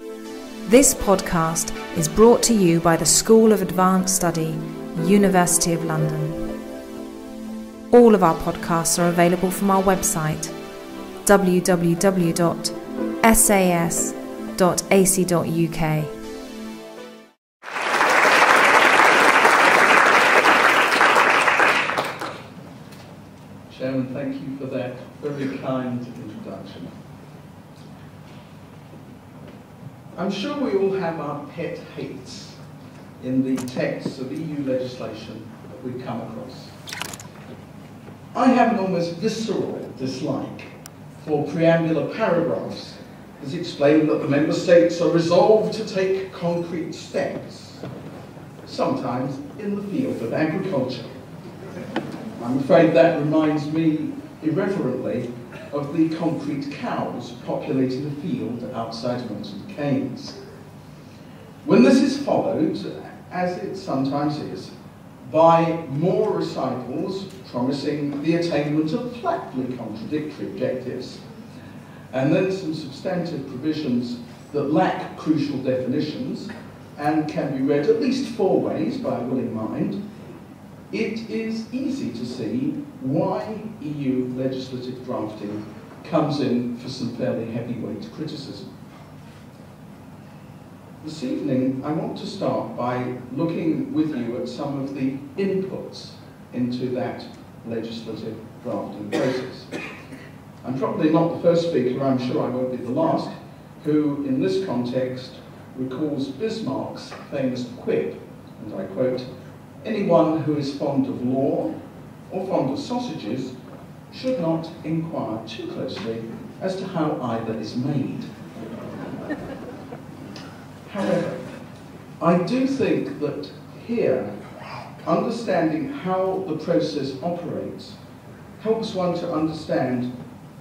This podcast is brought to you by the School of Advanced Study, University of London. All of our podcasts are available from our website www.sas.ac.uk. Chairman, thank you for that very kind I'm sure we all have our pet hates in the texts of EU legislation that we come across. I have an almost visceral dislike for preambular paragraphs that explain that the member states are resolved to take concrete steps, sometimes in the field of agriculture. I'm afraid that reminds me irreverently of the concrete cows populating the field outside Milton Keynes. When this is followed, as it sometimes is, by more recitals promising the attainment of flatly contradictory objectives, and then some substantive provisions that lack crucial definitions and can be read at least four ways by a willing mind, it is easy to see why EU legislative drafting comes in for some fairly heavyweight criticism. This evening, I want to start by looking with you at some of the inputs into that legislative drafting process. I'm probably not the first speaker, I'm sure I won't be the last, who in this context recalls Bismarck's famous quip, and I quote, anyone who is fond of law or fond of sausages should not inquire too closely as to how either is made. However, I do think that here, understanding how the process operates helps one to understand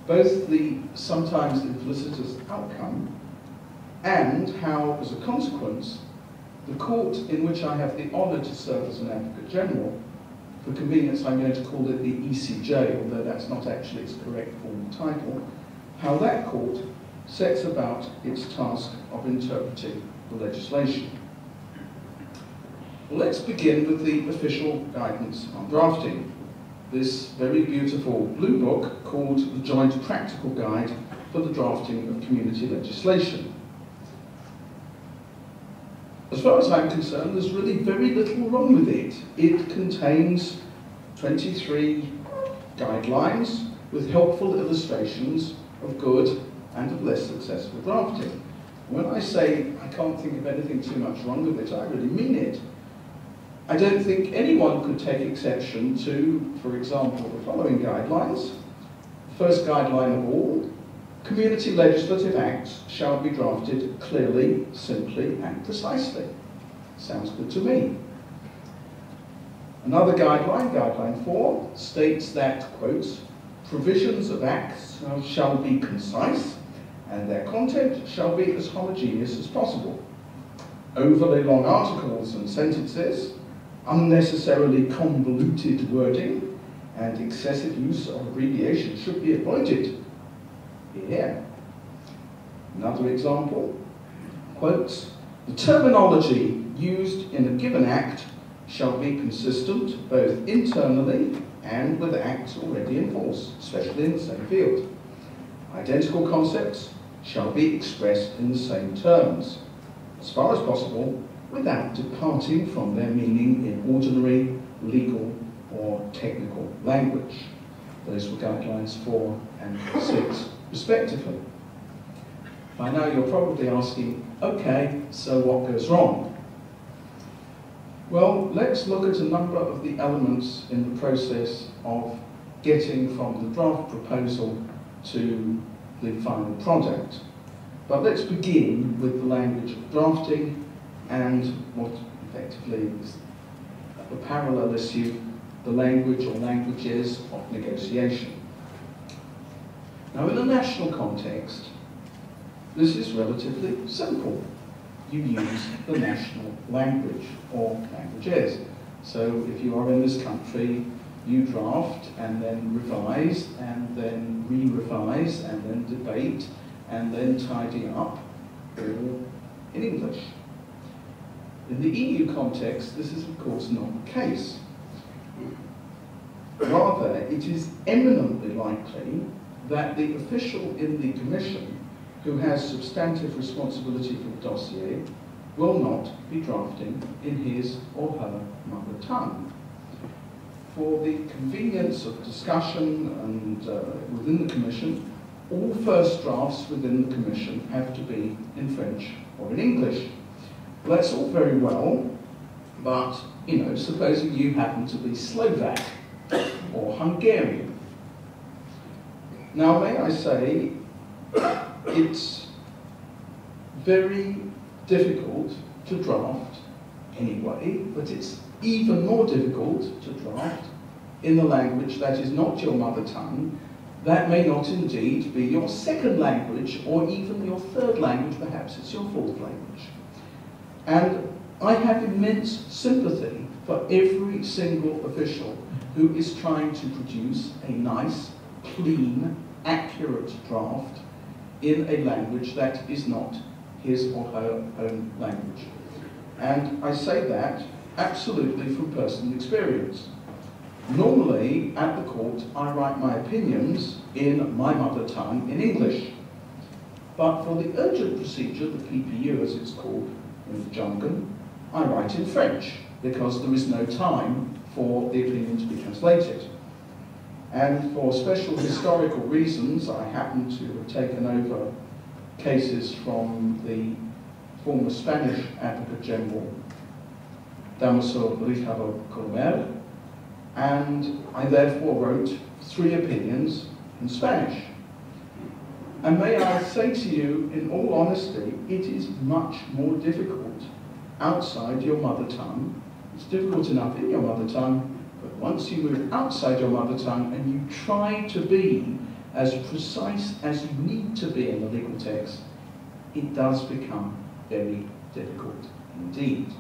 both the sometimes implicitous outcome and how, as a consequence, the court in which I have the honour to serve as an Advocate General, for convenience I'm going to call it the ECJ, although that's not actually its correct formal title, how that court sets about its task of interpreting the legislation. Let's begin with the official guidance on drafting. This very beautiful blue book called the Joint Practical Guide for the Drafting of Community Legislation. As far as I'm concerned, there's really very little wrong with it. It contains 23 guidelines with helpful illustrations of good and of less successful drafting. When I say I can't think of anything too much wrong with it, I really mean it. I don't think anyone could take exception to, for example, the following guidelines. First guideline of all, community legislative acts shall be drafted clearly, simply, and precisely. Sounds good to me. Another guideline, guideline four, states that, quotes, provisions of acts shall be concise and their content shall be as homogeneous as possible. Overly long articles and sentences, unnecessarily convoluted wording, and excessive use of abbreviation should be avoided. Here. Another example, quotes, the terminology used in a given act shall be consistent both internally and with acts already in force, especially in the same field. Identical concepts shall be expressed in the same terms, as far as possible, without departing from their meaning in ordinary, legal, or technical language. Those were guidelines 4 and 6, respectively. By now you're probably asking, okay, so what goes wrong? Well, let's look at a number of the elements in the process of getting from the draft proposal to the final product. But let's begin with the language of drafting and what effectively is the parallel issue, the language or languages of negotiation. Now in a national context, this is relatively simple. You use the national language or languages. So if you are in this country, you draft and then revise and then re-revise and then debate and then tidy up all in English. In the EU context, this is of course not the case. Rather, it is eminently likely that the official in the Commission who has substantive responsibility for the dossier will not be drafting in his or her mother tongue. For the convenience of discussion and uh, within the Commission, all first drafts within the Commission have to be in French or in English. Well, that's all very well, but, you know, supposing you happen to be Slovak or Hungarian. Now, may I say, it's very difficult to draft anyway, but it's even more difficult to draft in the language that is not your mother tongue, that may not indeed be your second language or even your third language, perhaps it's your fourth language. And I have immense sympathy for every single official who is trying to produce a nice, clean, accurate draft in a language that is not his or her own language. And I say that absolutely from personal experience. Normally, at the court, I write my opinions in my mother tongue in English. But for the urgent procedure, the PPU as it's called in the jargon, I write in French because there is no time for the opinion to be translated. And for special historical reasons, I happen to have taken over cases from the former Spanish Advocate General, Damaso Ruiz-Jarabo Colomer, and I therefore wrote three opinions in Spanish. And may I say to you, in all honesty, it is much more difficult outside your mother tongue. It's difficult enough in your mother tongue, once you move outside your mother tongue and you try to be as precise as you need to be in the legal text, it does become very difficult indeed.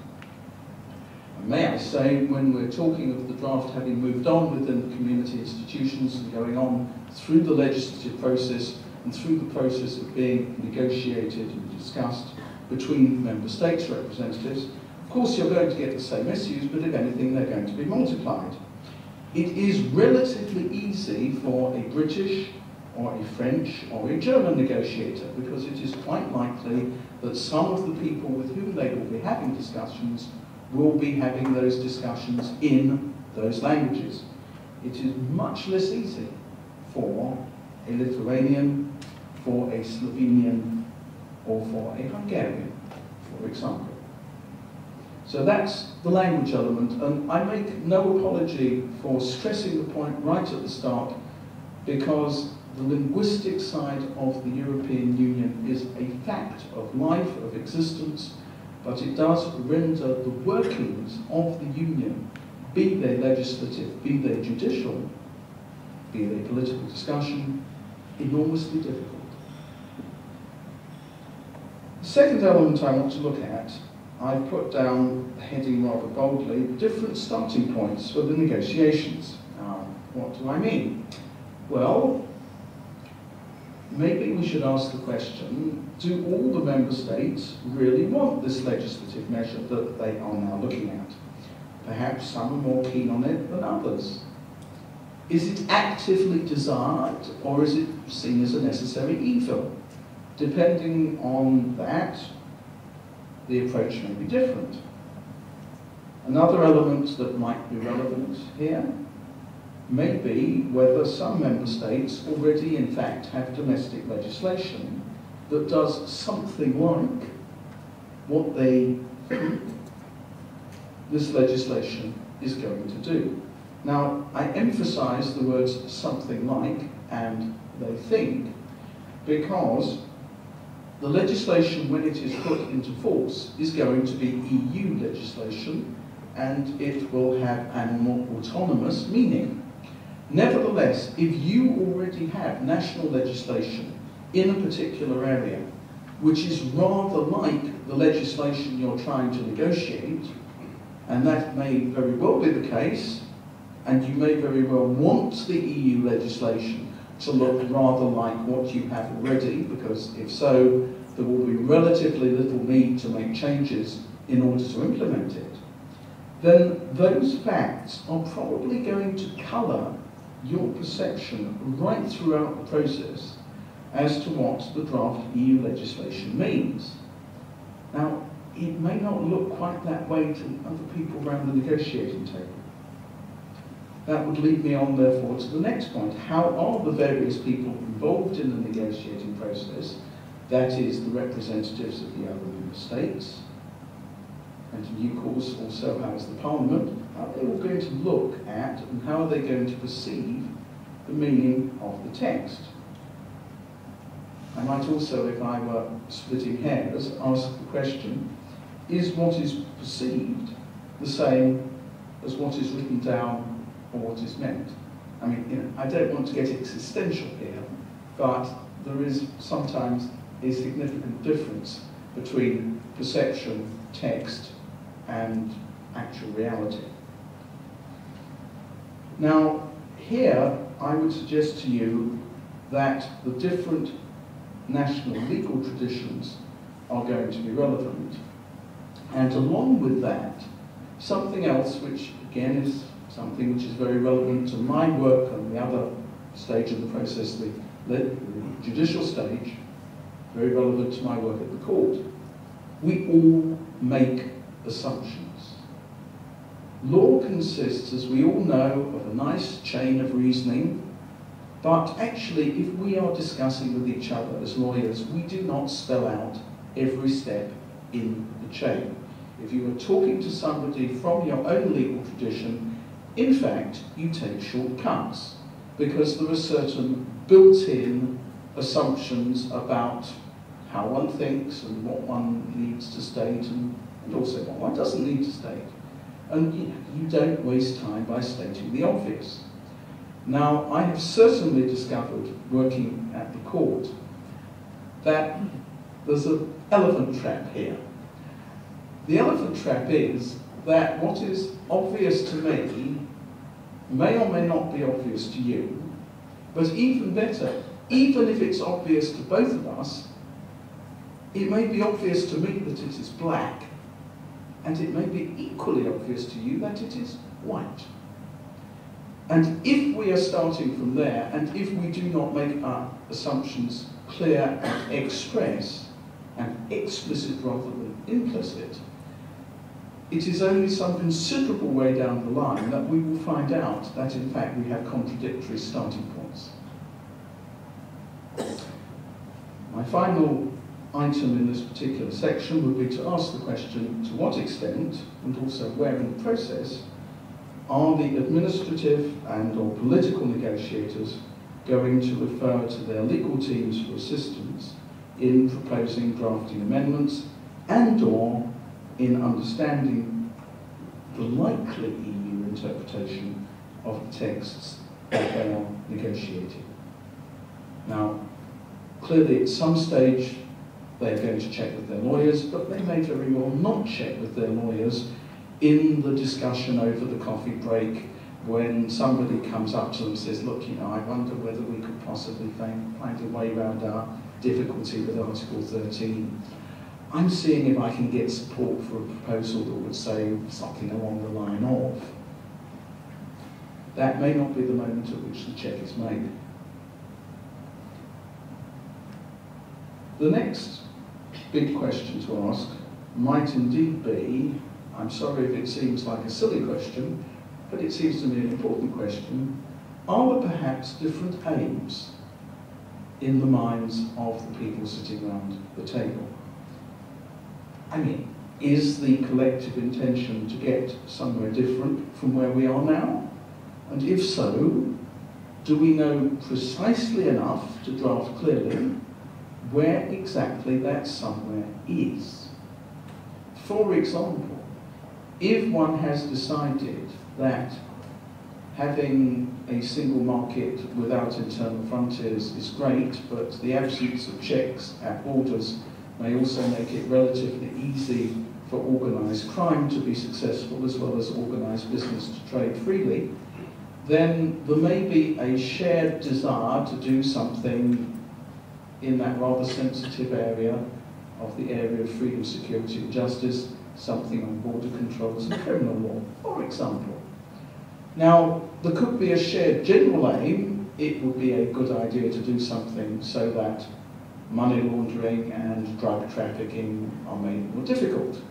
And may I say, when we're talking of the draft having moved on within the community institutions and going on through the legislative process and through the process of being negotiated and discussed between member states representatives, of course you're going to get the same issues, but if anything, they're going to be multiplied. It is relatively easy for a British or a French or a German negotiator because it is quite likely that some of the people with whom they will be having discussions will be having those discussions in those languages. It is much less easy for a Lithuanian, for a Slovenian, or for a Hungarian, for example. So that's the language element, and I make no apology for stressing the point right at the start because the linguistic side of the European Union is a fact of life, of existence, but it does render the workings of the Union, be they legislative, be they judicial, be they political discussion, enormously difficult. The second element I want to look at, I've put down the heading rather boldly, different starting points for the negotiations. Now, what do I mean? Well, maybe we should ask the question, do all the member states really want this legislative measure that they are now looking at? Perhaps some are more keen on it than others. Is it actively desired or is it seen as a necessary evil? Depending on that, the approach may be different. Another element that might be relevant here may be whether some member states already in fact have domestic legislation that does something like what they think this legislation is going to do. Now, I emphasize the words something like and they think because the legislation, when it is put into force, is going to be EU legislation and it will have an more autonomous meaning. Nevertheless, if you already have national legislation in a particular area, which is rather like the legislation you're trying to negotiate, and that may very well be the case, and you may very well want the EU legislation to look rather like what you have already, because if so, there will be relatively little need to make changes in order to implement it, then those facts are probably going to colour your perception right throughout the process as to what the draft EU legislation means. Now, it may not look quite that way to other people around the negotiating table. That would lead me on, therefore, to the next point. How are the various people involved in the negotiating process, that is, the representatives of the other member states, and due course also as the Parliament, how are they all going to look at and how are they going to perceive the meaning of the text? I might also, if I were splitting hairs, ask the question, is what is perceived the same as what is written down or what is meant? I mean, you know, I don't want to get existential here, but there is sometimes a significant difference between perception, text, and actual reality. Now, here I would suggest to you that the different national legal traditions are going to be relevant. And along with that, something else which again is something which is very relevant to my work and the other stage of the process, the, the judicial stage, very relevant to my work at the court. We all make assumptions. Law consists, as we all know, of a nice chain of reasoning, but actually, if we are discussing with each other as lawyers, we do not spell out every step in the chain. If you are talking to somebody from your own legal tradition, in fact, you take shortcuts because there are certain built-in assumptions about how one thinks and what one needs to state and and also what one doesn't need to state. And you, you don't waste time by stating the obvious. Now, I have certainly discovered, working at the court, that there's an elephant trap here. The elephant trap is that what is obvious to me may or may not be obvious to you, but even better, even if it's obvious to both of us, it may be obvious to me that it is black and it may be equally obvious to you that it is white. And if we are starting from there, and if we do not make our assumptions clear and express, and explicit rather than implicit, it is only some considerable way down the line that we will find out that in fact we have contradictory starting points. My final item in this particular section would be to ask the question to what extent, and also where in the process, are the administrative and or political negotiators going to refer to their legal teams for assistance in proposing drafting amendments and or in understanding the likely EU interpretation of the texts that they are negotiating. Now, clearly at some stage they're going to check with their lawyers, but they may very well not check with their lawyers in the discussion over the coffee break when somebody comes up to them and says, look, you know, I wonder whether we could possibly find, find a way around our difficulty with Article 13. I'm seeing if I can get support for a proposal that would say something along the line of. That may not be the moment at which the check is made. The next big question to ask might indeed be, I'm sorry if it seems like a silly question, but it seems to me an important question, are there perhaps different aims in the minds of the people sitting around the table? I mean, is the collective intention to get somewhere different from where we are now? And if so, do we know precisely enough to draft clearly where exactly that somewhere is. For example, if one has decided that having a single market without internal frontiers is great, but the absence of checks at borders may also make it relatively easy for organised crime to be successful as well as organised business to trade freely, then there may be a shared desire to do something in that rather sensitive area of the area of freedom, security and justice, something on border controls and criminal law, for example. Now, there could be a shared general aim. It would be a good idea to do something so that money laundering and drug trafficking are made more difficult.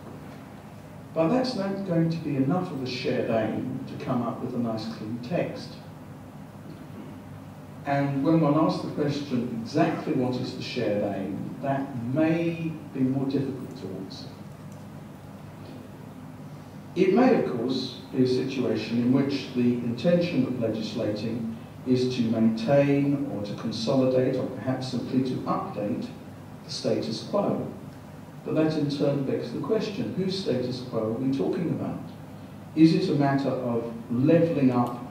But that's not going to be enough of a shared aim to come up with a nice clean text. And when one asks the question, exactly what is the shared aim, that may be more difficult to answer. It may, of course, be a situation in which the intention of legislating is to maintain or to consolidate or perhaps simply to update the status quo. But that in turn begs the question, whose status quo are we talking about? Is it a matter of levelling up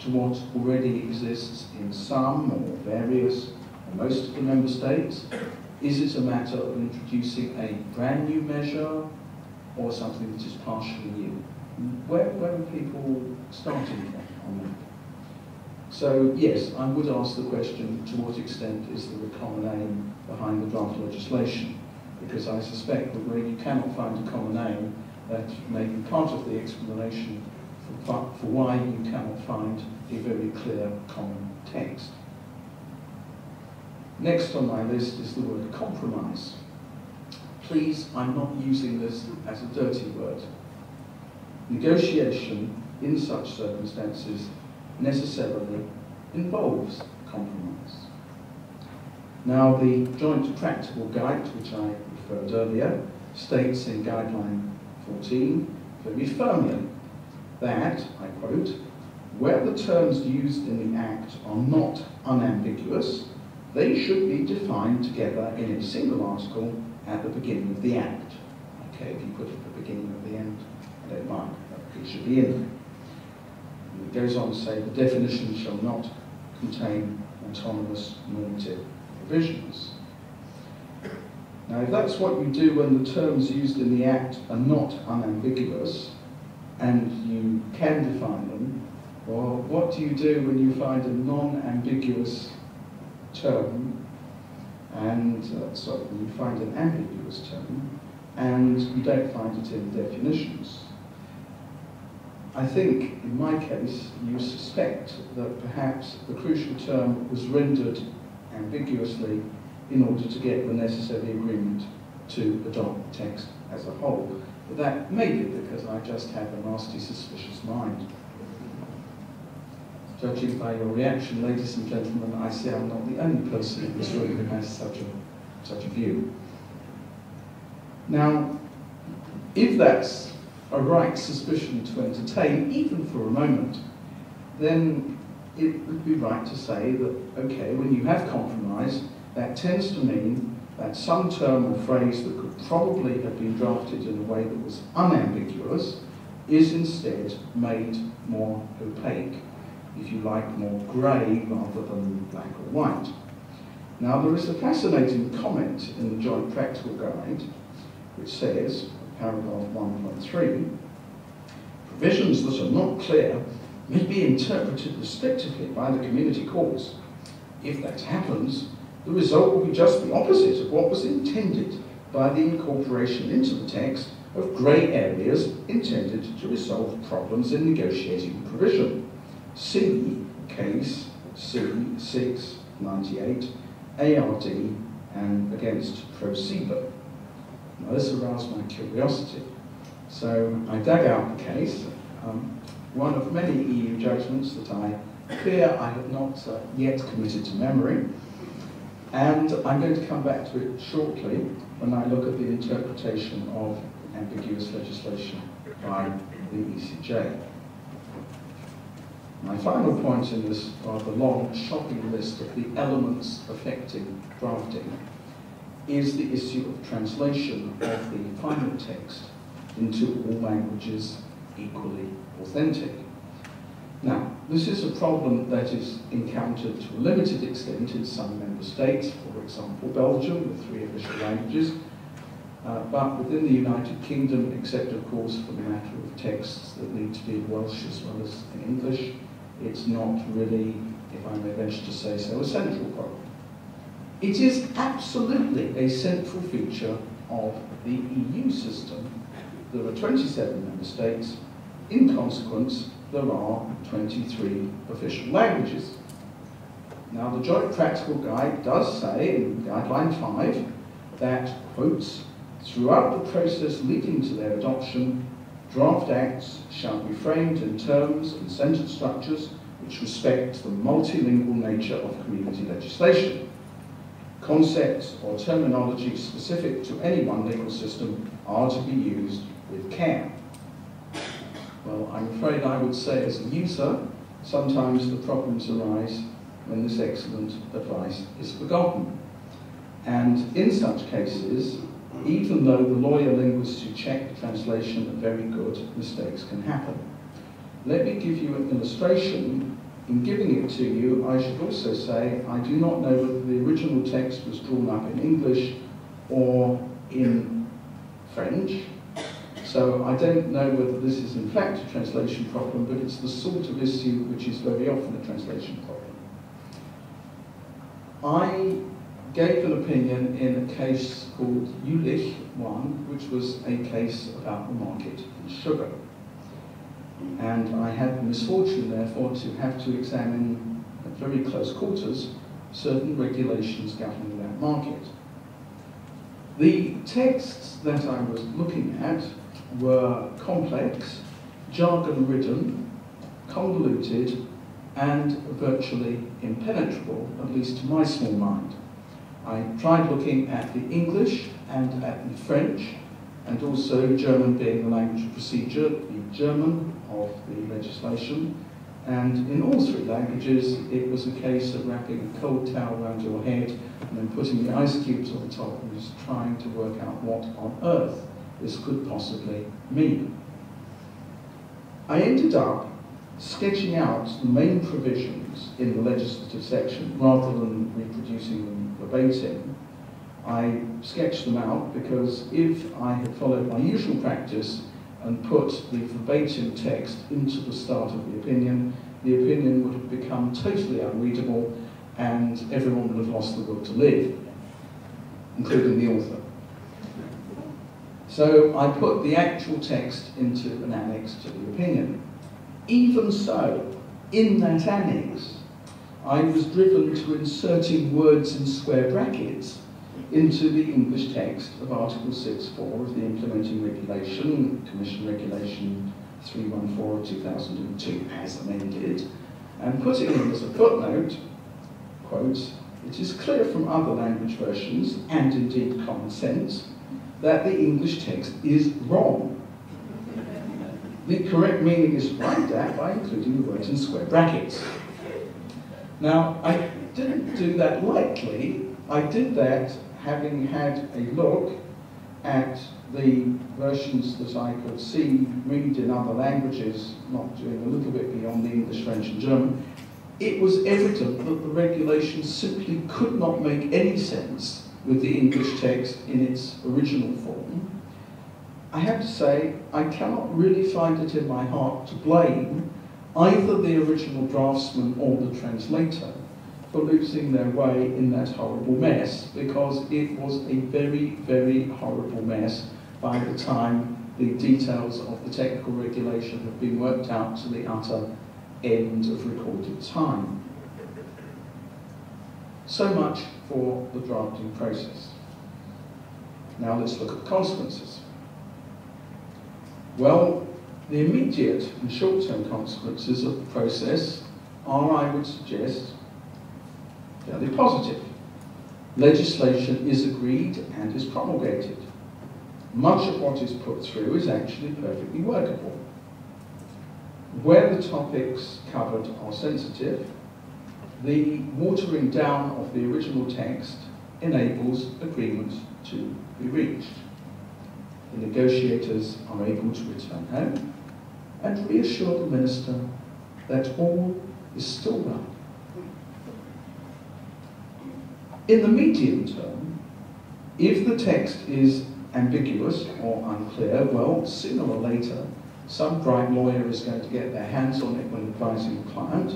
to what already exists in some or various or most of the member states? Is it a matter of introducing a brand new measure or something that is partially new? Where, where are people starting from? So yes, I would ask the question, to what extent is there a common aim behind the draft legislation? Because I suspect that where you cannot find a common aim, that may be part of the explanation for, for why you cannot find a very clear common text. Next on my list is the word compromise. Please, I'm not using this as a dirty word. Negotiation in such circumstances necessarily involves compromise. Now, the Joint Practical Guide, which I referred earlier, states in Guideline 14 very firmly that, I quote, where the terms used in the Act are not unambiguous, they should be defined together in a single article at the beginning of the Act. Okay, if you put it at the beginning of the end, I don't mind, it should be in there. Goes on to say the definition shall not contain autonomous normative provisions. Now, if that's what you do when the terms used in the Act are not unambiguous, and you can define them, well, what do you do when you find a non-ambiguous term, and, uh, sorry, when you find an ambiguous term, and you don't find it in definitions? I think, in my case, you suspect that perhaps the crucial term was rendered ambiguously in order to get the necessary agreement to adopt the text as a whole. But that may be because I just have a nasty, suspicious mind. Judging by your reaction, ladies and gentlemen, I see I'm not the only person in this room who has such a, such a view. Now, if that's a right suspicion to entertain, even for a moment, then it would be right to say that, okay, when you have compromise, that tends to mean that some term or phrase that could probably have been drafted in a way that was unambiguous is instead made more opaque, if you like, more grey rather than black or white. Now there is a fascinating comment in the Joint Practical Guide which says, paragraph 1.3, provisions that are not clear may be interpreted restrictively by the community courts. If that happens, the result will be just the opposite of what was intended by the incorporation into the text of grey areas intended to resolve problems in negotiating provision. See case C698 ARD and against ProSieben. Now this aroused my curiosity. So I dug out the case, um, one of many EU judgments that I fear I have not uh, yet committed to memory. And I'm going to come back to it shortly when I look at the interpretation of ambiguous legislation by the ECJ. My final point in this rather long shopping list of the elements affecting drafting is the issue of translation of the final text into all languages equally authentic. Now, this is a problem that is encountered to a limited extent in some member states, for example Belgium with three official languages, uh, but within the United Kingdom, except of course for the matter of texts that need to be in Welsh as well as in English, it's not really, if I may venture to say so, a central problem. It is absolutely a central feature of the EU system, there are 27 member states. In consequence, there are 23 official languages. Now, the Joint Practical Guide does say in Guideline 5 that, quotes, throughout the process leading to their adoption, draft acts shall be framed in terms and sentence structures which respect the multilingual nature of community legislation. Concepts or terminology specific to any one legal system are to be used with care. Well, I'm afraid I would say as a user, sometimes the problems arise when this excellent advice is forgotten. And in such cases, even though the lawyer linguists who check the translation are very good, mistakes can happen. Let me give you an illustration. In giving it to you, I should also say I do not know whether the original text was drawn up in English or in French. So I don't know whether this is in fact a translation problem, but it's the sort of issue which is very often a translation problem. I gave an opinion in a case called Jülich 1, which was a case about the market in sugar. And I had the misfortune, therefore, to have to examine at very close quarters certain regulations governing that market. The texts that I was looking at were complex, jargon-ridden, convoluted, and virtually impenetrable, at least to my small mind. I tried looking at the English and at the French, and also German being the language of procedure, German of the legislation, and in all three languages, it was a case of wrapping a cold towel around your head and then putting the ice cubes on the top and just trying to work out what on earth this could possibly mean. I ended up sketching out the main provisions in the legislative section rather than reproducing them verbatim. I sketched them out because if I had followed my usual practice and put the verbatim text into the start of the opinion, the opinion would have become totally unreadable and everyone would have lost the will to live, including the author. So I put the actual text into an annex to the opinion. Even so, in that annex, I was driven to inserting words in square brackets into the English text of Article 6.4 of the implementing regulation, Commission Regulation 314 of 2002 as amended, and putting in as a footnote, quote, it is clear from other language versions, and indeed common sense, that the English text is wrong. The correct meaning is right at by including the words in square brackets. Now, I didn't do that lightly. I did that having had a look at the versions that I could see read in other languages, not doing a little bit beyond the English, French and German, it was evident that the regulation simply could not make any sense with the English text in its original form. I have to say, I cannot really find it in my heart to blame either the original draftsman or the translator losing their way in that horrible mess because it was a very, very horrible mess by the time the details of the technical regulation have been worked out to the utter end of recorded time. So much for the drafting process. Now let's look at the consequences. Well, the immediate and short-term consequences of the process are, I would suggest, fairly positive. Legislation is agreed and is promulgated. Much of what is put through is actually perfectly workable. Where the topics covered are sensitive, the watering down of the original text enables agreement to be reached. The negotiators are able to return home and reassure the minister that all is still well. In the medium term, if the text is ambiguous or unclear, well, sooner or later, some bright lawyer is going to get their hands on it when advising a client,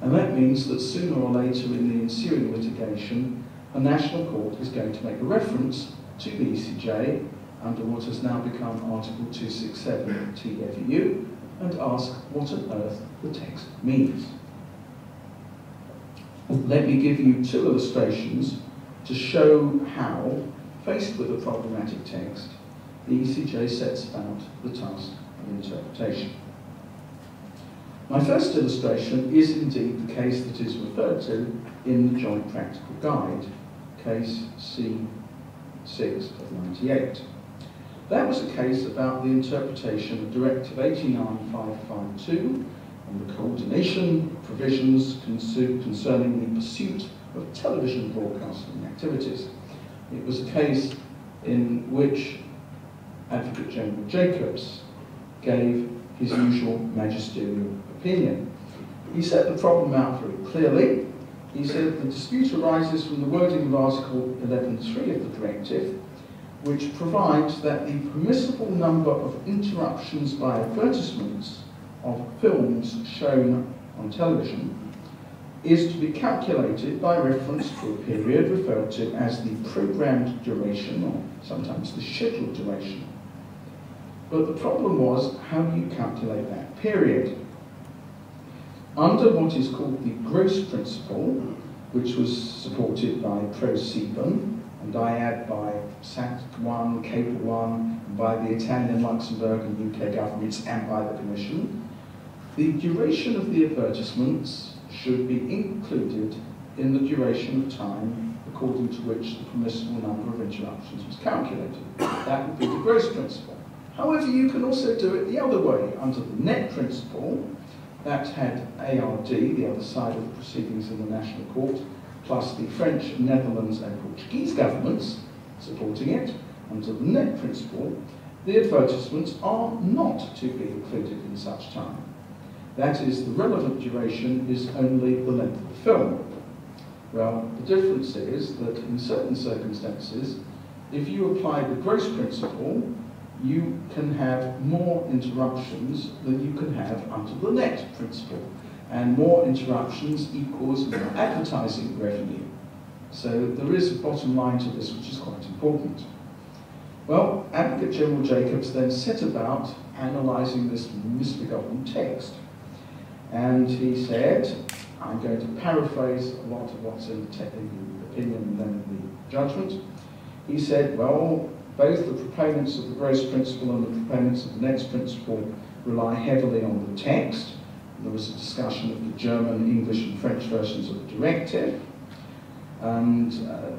and that means that sooner or later in the ensuing litigation, a national court is going to make a reference to the ECJ under what has now become Article 267 TFEU and ask what on earth the text means. Let me give you two illustrations to show how, faced with a problematic text, the ECJ sets about the task of interpretation. My first illustration is indeed the case that is referred to in the Joint Practical Guide, case C6 of 98. That was a case about the interpretation of Directive 89552 and the provisions concerning the pursuit of television broadcasting activities. It was a case in which Advocate General Jacobs gave his usual magisterial opinion. He set the problem out very clearly. He said the dispute arises from the wording of Article 11.3 of the directive, which provides that the permissible number of interruptions by advertisements of films shown on television is to be calculated by reference to a period referred to as the programmed duration, or sometimes the scheduled duration. But the problem was, how do you calculate that period? Under what is called the gross principle, which was supported by ProSieben, and I add by SAT1, Kabel 1, by the Italian, Luxembourg and UK governments and by the Commission, the duration of the advertisements should be included in the duration of time according to which the permissible number of interruptions was calculated. That would be the gross principle. However, you can also do it the other way, under the net principle, that had ARD, the other side of the proceedings in the National Court, plus the French, Netherlands and Portuguese governments supporting it, under the net principle, the advertisements are not to be included in such time. That is, the relevant duration is only the length of the film. Well, the difference is that in certain circumstances, if you apply the gross principle, you can have more interruptions than you can have under the net principle. And more interruptions equals more advertising revenue. So there is a bottom line to this which is quite important. Well, Advocate General Jacobs then set about analysing this misbegotten text. And he said, I'm going to paraphrase a lot of what's in the, opinion and then the judgment. He said, well, both the proponents of the gross principle and the proponents of the net principle rely heavily on the text. There was a discussion of the German, English and French versions of the directive. And uh,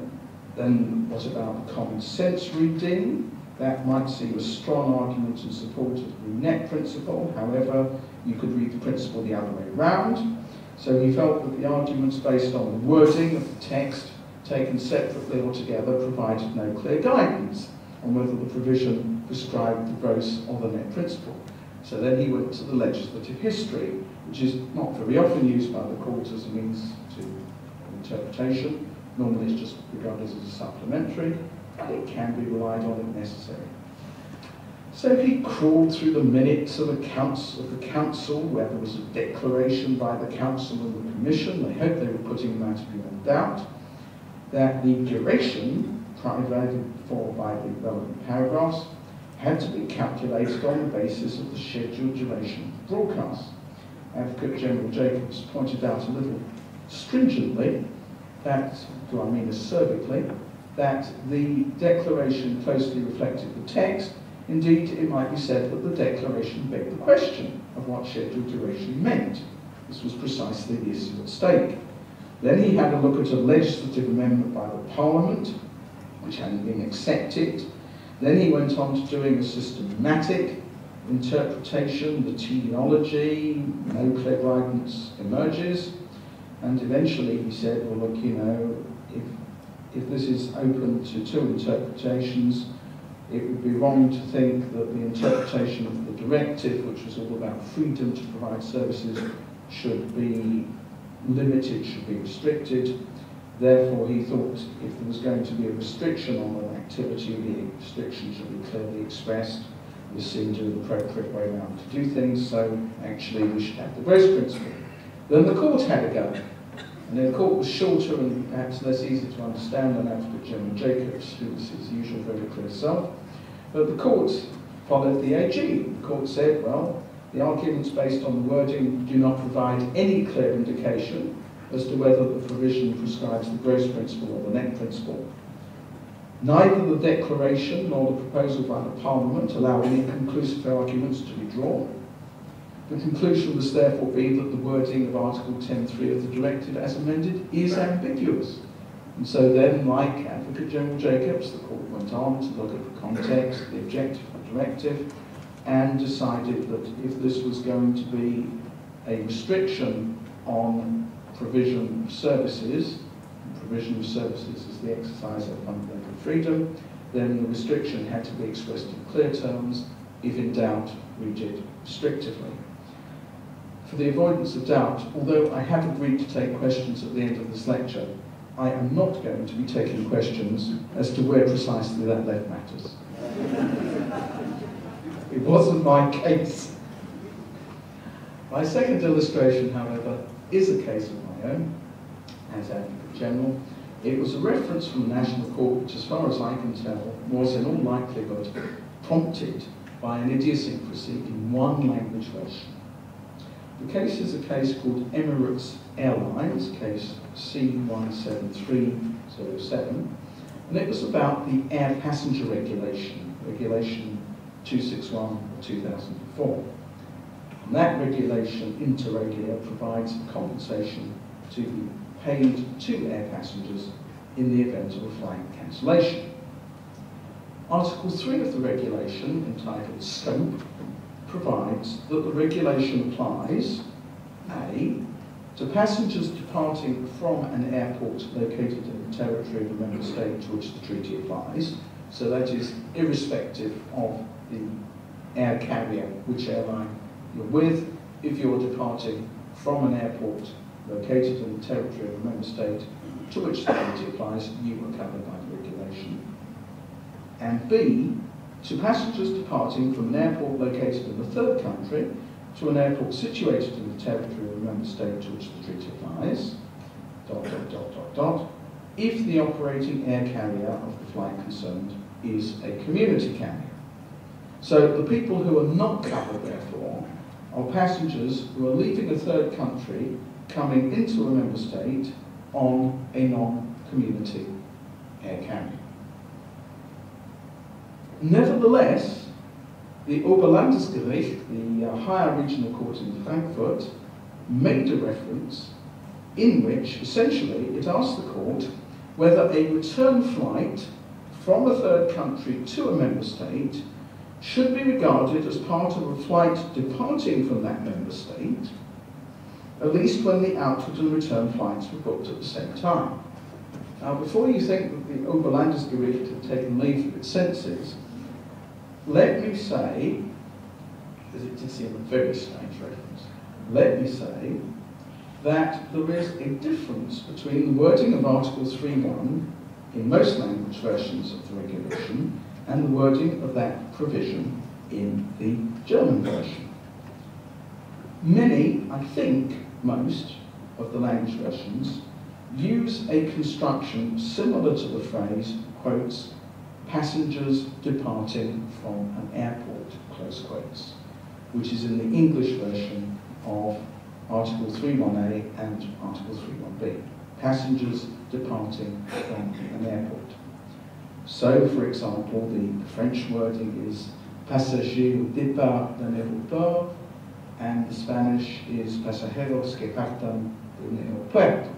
then what about the common sense reading? That might seem a strong argument in support of the net principle. However, you could read the principle the other way around. So he felt that the arguments based on the wording of the text taken separately or together provided no clear guidance on whether the provision prescribed the gross or the net principle. So then he went to the legislative history, which is not very often used by the court as a means to interpretation. Normally it's just regarded as a supplementary, it can be relied on if necessary. So he crawled through the minutes of the, council, of the council where there was a declaration by the council and the commission, they hoped they were putting the matter beyond doubt, that the duration provided for by the relevant paragraphs had to be calculated on the basis of the scheduled duration of the broadcast. Advocate General Jacobs pointed out a little stringently that, do I mean acerbically, that the declaration closely reflected the text Indeed, it might be said that the declaration begged the question of what scheduled duration meant. This was precisely the issue at stake. Then he had a look at a legislative amendment by the Parliament, which hadn't been accepted. Then he went on to doing a systematic interpretation, the teleology, no clear guidance emerges. And eventually he said, well, look, you know, if, this is open to two interpretations, it would be wrong to think that the interpretation of the directive, which was all about freedom to provide services, should be limited, should be restricted. Therefore, he thought if there was going to be a restriction on an activity, the restriction should be clearly expressed. This seemed an appropriate way around to do things, so actually we should have the gross principle. Then the court had a go. And the court was shorter and perhaps less easy to understand than that Advocate General Jacobs, who was his usual very clear self. But the court followed the AG. The court said, well, the arguments based on the wording do not provide any clear indication as to whether the provision prescribes the gross principle or the net principle. Neither the declaration nor the proposal by the Parliament allow any conclusive arguments to be drawn. The conclusion must therefore be that the wording of Article 10.3 of the Directive as amended is ambiguous. And so then, like Advocate General Jacobs, the court went on to look at the context, the objective of the directive, and decided that if this was going to be a restriction on provision of services, provision of services is the exercise of fundamental freedom, then the restriction had to be expressed in clear terms, if in doubt, read it restrictively. For the avoidance of doubt, although I have agreed to take questions at the end of this lecture, I am not going to be taking questions as to where precisely that left matters. it wasn't my case. My second illustration, however, is a case of my own, as Advocate General. It was a reference from the National Court, which, as far as I can tell, was in all likelihood prompted by an idiosyncrasy in one language version the case is a case called Emirates Airlines, case C17307, and it was about the air passenger regulation, regulation 261 2004. And that regulation, inter alia, provides compensation to be paid to air passengers in the event of a flight cancellation. Article 3 of the regulation, entitled Scope, provides that the regulation applies, A, to passengers departing from an airport located in the territory of a member state to which the treaty applies, so that is irrespective of the air carrier, which airline you're with, if you're departing from an airport located in the territory of a member state to which the treaty applies, you are covered by the regulation. And B, to passengers departing from an airport located in the third country to an airport situated in the territory of a member state to which the treaty applies, dot, dot, dot, dot, dot, if the operating air carrier of the flight concerned is a community carrier. So the people who are not covered, therefore, are passengers who are leaving a third country, coming into a member state on a non-community air carrier. Nevertheless, the Oberlandesgericht, the uh, higher regional court in Frankfurt, made a reference in which essentially it asked the court whether a return flight from a third country to a member state should be regarded as part of a flight departing from that member state, at least when the outward and return flights were booked at the same time. Now, before you think that the Oberlandesgericht had taken leave of its senses, let me say, because it did seem a very strange reference, let me say that there is a difference between the wording of Article 3.1 in most language versions of the regulation and the wording of that provision in the German version. Many, I think most, of the language versions use a construction similar to the phrase, quotes, passengers departing from an airport, close quotes, which is in the English version of Article 31A and Article 31B. Passengers departing from an airport. So, for example, the French wording is passager au départ d'un aéroport, and the Spanish is pasajeros que partan de un aeropuerto.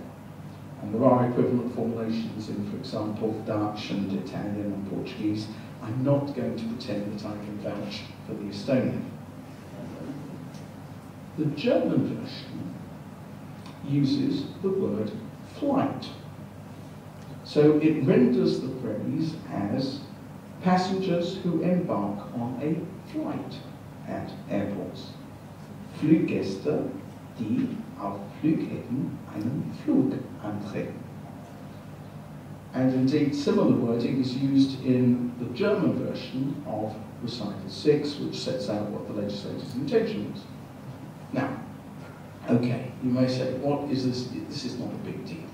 And there are equivalent formulations in, for example, Dutch and Italian and Portuguese. I'm not going to pretend that I can vouch for the Estonian. The German version uses the word flight. So it renders the phrase as passengers who embark on a flight at airports. Fluggäste, die auf Flughäfen einen Flug antreten. And indeed, similar wording is used in the German version of Recital 6, which sets out what the legislator's intention was. Now, Okay, you may say, what is this? This is not a big deal.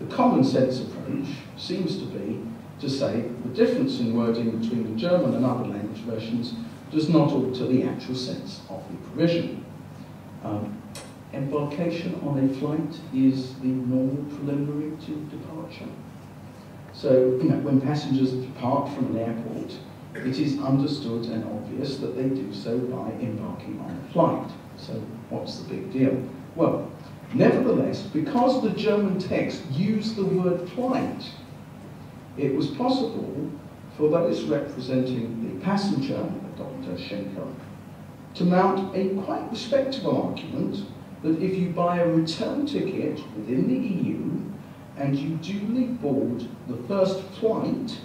The common sense approach seems to be to say the difference in wording between the German and other language versions does not alter the actual sense of the provision. Um, embarkation on a flight is the normal preliminary to departure. So, you know, when passengers depart from an airport, it is understood and obvious that they do so by embarking on a flight. So, what's the big deal? Well, nevertheless, because the German text used the word flight, it was possible for those representing the passenger, Dr. Schenkel, to mount a quite respectable argument that if you buy a return ticket within the EU and you duly board the first flight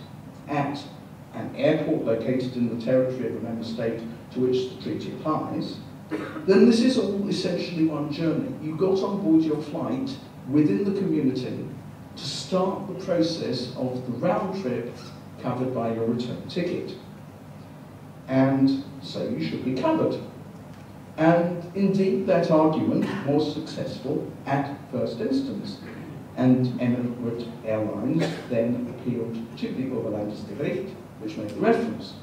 at an airport located in the territory of a member state to which the treaty applies, then this is all essentially one journey. You got on board your flight within the community to start the process of the round trip covered by your return ticket. And so you should be covered. And indeed, that argument was successful at first instance. And Emirates Airlines then appealed to the Oberlandesgericht, which made the reference.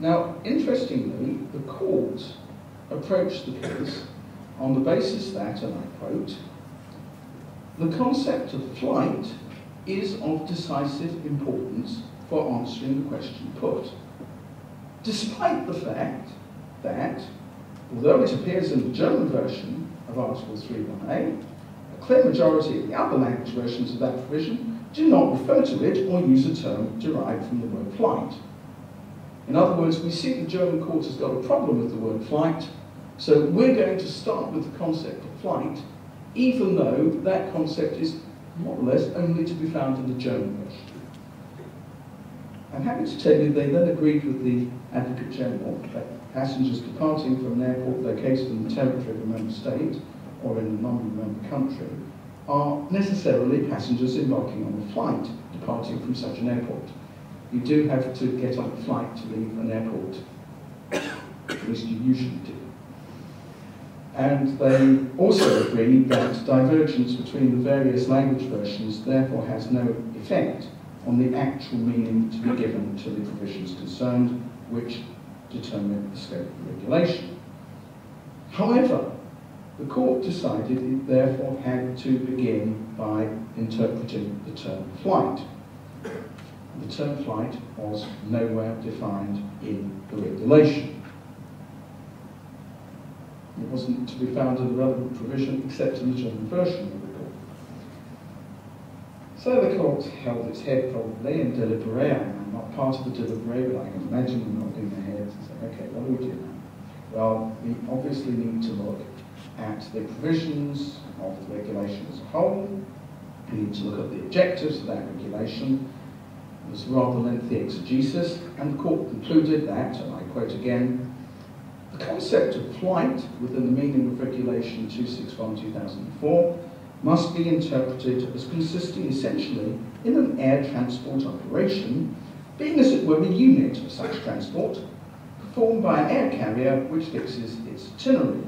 Now, interestingly, the court approached the case on the basis that, and I quote, the concept of flight is of decisive importance for answering the question put, despite the fact that, although it appears in the German version of Article 3.1a, a clear majority of the other language versions of that provision do not refer to it or use a term derived from the word flight. In other words, we see the German court has got a problem with the word flight, so we're going to start with the concept of flight, even though that concept is more or less only to be found in the German version. I'm happy to tell you they then agreed with the Advocate General that passengers departing from an airport located in the territory of a member state or in a non-member country are necessarily passengers embarking on a flight departing from such an airport. You do have to get on a flight to leave an airport, at least you usually do. And they also agreed that divergence between the various language versions therefore has no effect on the actual meaning to be given to the provisions concerned, which determine the scope of the regulation. However, the court decided it therefore had to begin by interpreting the term flight. The term flight was nowhere defined in the regulation. It wasn't to be found in the relevant provision except in the German version of. So the court held its head probably and deliberated. I'm not part of the deliberate, but I can imagine them nodding their heads and saying, okay, what do we do now? Well, we obviously need to look at the provisions of the regulation as a whole. We need to look at the objectives of that regulation. It was rather lengthy exegesis, and the court concluded that, and I quote again, the concept of flight within the meaning of Regulation 261-2004 must be interpreted as consisting essentially in an air transport operation, being as it were a unit of such transport, performed by an air carrier which fixes its itinerary.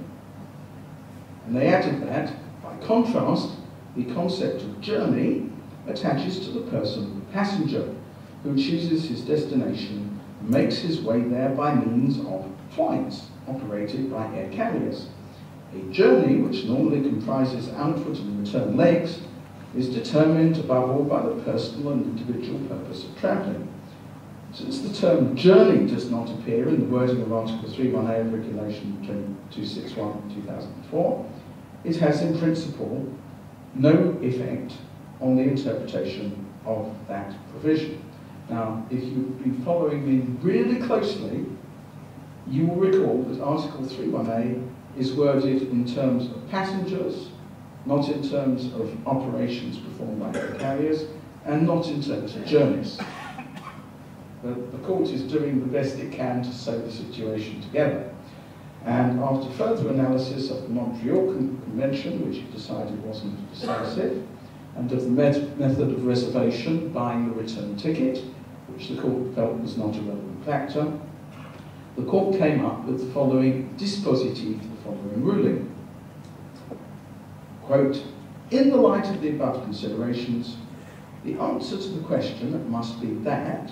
And they added that, by contrast, the concept of journey attaches to the person the passenger, who chooses his destination and makes his way there by means of flights operated by air carriers. A journey, which normally comprises outward and return legs, is determined above all by the personal and individual purpose of travelling. Since the term journey does not appear in the wording of Article 3.1a of Regulation 261-2004, it has in principle no effect on the interpretation of that provision. Now, if you've been following me really closely, you will recall that Article 3.1a is worded in terms of passengers, not in terms of operations performed by air carriers, and not in terms of journeys. The, the court is doing the best it can to sew the situation together. And after further analysis of the Montreal Con Convention, which it decided wasn't decisive, and of the met method of reservation, buying the return ticket, which the court felt was not a relevant factor, the court came up with the following dispositif, the following ruling. Quote, in the light of the above considerations, the answer to the question must be that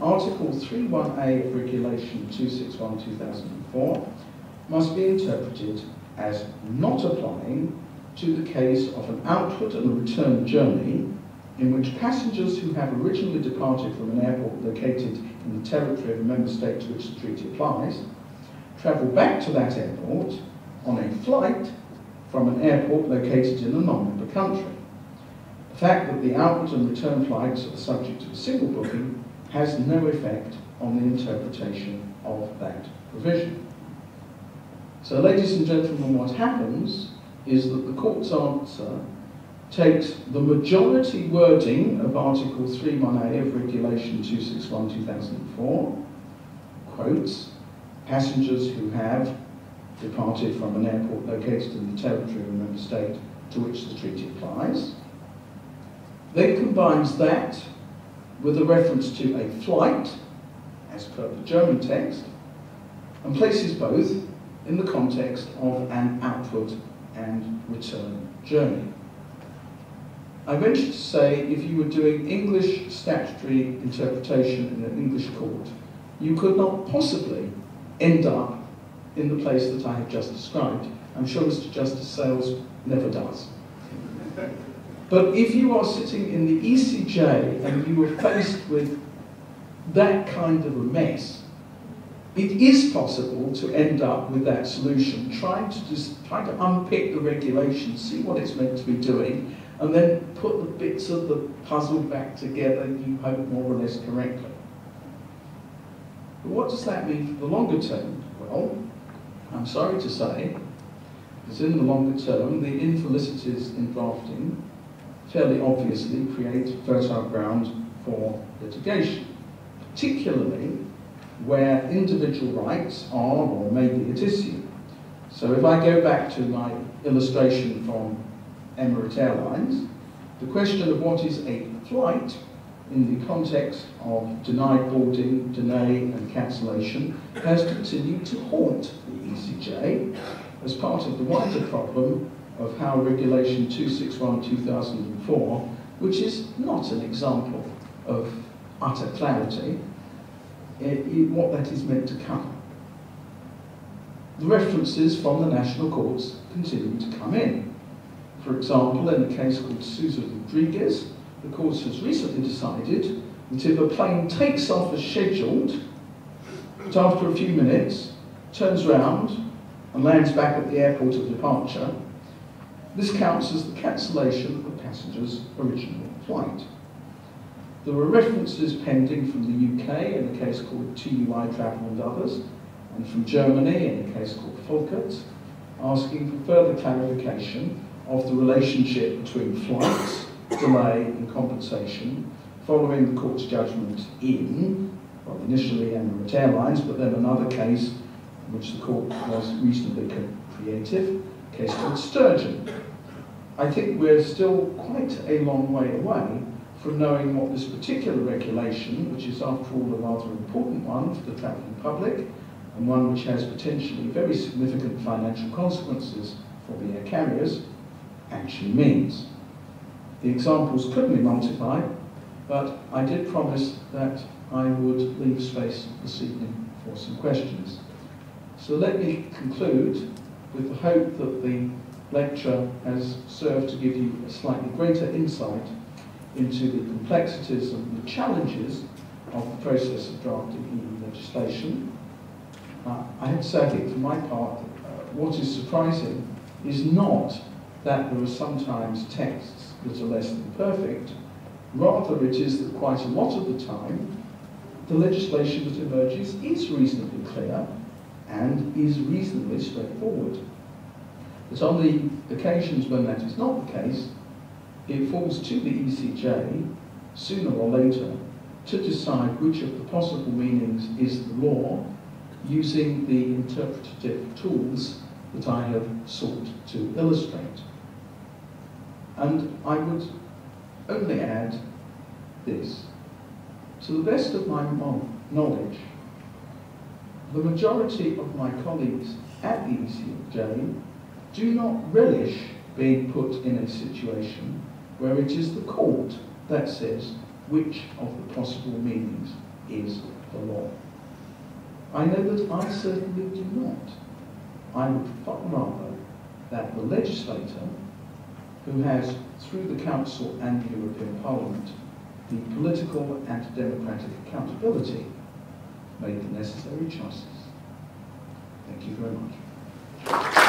Article 31A of Regulation 261-2004 must be interpreted as not applying to the case of an outward and return journey in which passengers who have originally departed from an airport located in the territory of a member state to which the treaty applies travel back to that airport on a flight from an airport located in a non-member country. The fact that the outward and return flights are subject to a single booking has no effect on the interpretation of that provision. So ladies and gentlemen, what happens is that the court's answer takes the majority wording of Article 31A of Regulation 261-2004, quotes, passengers who have departed from an airport located in the territory of a member state to which the treaty applies, then combines that with a reference to a flight, as per the German text, and places both in the context of an outward and return journey. I venture to say if you were doing English statutory interpretation in an English court, you could not possibly end up in the place that I have just described. I'm sure Mr Justice Sales never does. But if you are sitting in the ECJ and you are faced with that kind of a mess, it is possible to end up with that solution, trying to just try to unpick the regulation, see what it's meant to be doing, and then put the bits of the puzzle back together, you hope more or less correctly. But what does that mean for the longer term? Well, I'm sorry to say, that in the longer term, the infelicities in drafting fairly obviously create fertile ground for litigation, particularly where individual rights are or may be at issue. So if I go back to my illustration from Emirates Airlines, the question of what is a flight in the context of denied boarding, delay and cancellation has continued to haunt the ECJ as part of the wider problem of how Regulation 261-2004, which is not an example of utter clarity, it, it, what that is meant to cover. The references from the national courts continue to come in. For example, in a case called Sousa Rodriguez, the court has recently decided that if a plane takes off as scheduled, but after a few minutes turns round and lands back at the airport of departure, this counts as the cancellation of the passenger's original flight. There were references pending from the UK in a case called TUI Travel and others, and from Germany in a case called Volkert, asking for further clarification of the relationship between flights, delay and compensation following the court's judgment in, well initially Emirates Airlines, but then another case in which the court was reasonably creative, a case called Sturgeon. I think we're still quite a long way away from knowing what this particular regulation, which is after all a rather important one for the travelling public, and one which has potentially very significant financial consequences for the air carriers, actually means. The examples could be multiplied, but I did promise that I would leave space this evening for some questions. So let me conclude with the hope that the lecture has served to give you a slightly greater insight into the complexities and the challenges of the process of drafting EU legislation. Uh, I have said it for my part, uh, what is surprising is not that there are sometimes texts that are less than perfect, rather it is that quite a lot of the time the legislation that emerges is reasonably clear and is reasonably straightforward. But on the occasions when that is not the case, it falls to the ECJ, sooner or later, to decide which of the possible meanings is the law using the interpretative tools that I have sought to illustrate. And I would only add this. To the best of my knowledge, the majority of my colleagues at the ECJ do not relish being put in a situation where it is the court that says which of the possible meanings is the law. I know that I certainly do not. I would far rather that the legislator, who has, through the Council and the European Parliament, the political and democratic accountability, made the necessary choices. Thank you very much.